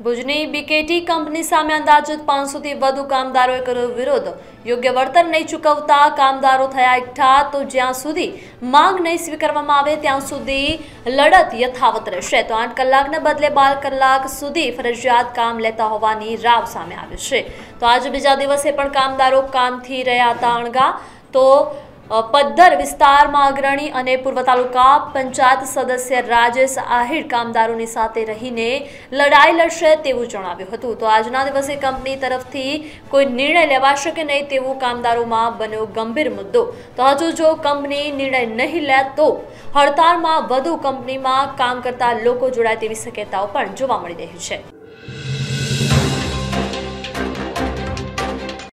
ભુજની BKT company સામે અંદાજિત પાંચસોથી વધુ કામદારોએ કર્યો વિરોધ. યોગ્ય વળતર નહીં ચૂકવતા કામદારો થયા એકઠા, તો જ્યાં સુધી માંગ નહીં સ્વીકારવામાં આવે ત્યાં સુધી લડત યથાવત રહેશે. તો આઠ કલાકને બદલે બાર કલાક સુધી ફરજિયાત કામ લેતા હોવાની રાવ સામે આવી છે. તો આજે બીજા દિવસે પણ કામદારો કામથી રહ્યા હતા અણગા તો પદ્ધર વિસ્તારમાં અગ્રણી અને પૂર્વ તાલુકા પંચાયત સદસ્ય રાજેશ આહિર કામદારોની સાથે રહીને લડાઈ લડશે તેવું જણાવ્યું હતું. તો આજના દિવસે કંપની તરફથી કોઈ નિર્ણય લેવાશે કે નહીં તેવું કામદારોમાં બન્યો ગંભીર મુદ્દો. તો હજુ જો કંપની નિર્ણય નહીં લે તો હડતાળમાં વધુ કંપનીમાં કામ કરતા લોકો જોડાય તેવી શક્યતાઓ પણ જોવા મળી રહી છે.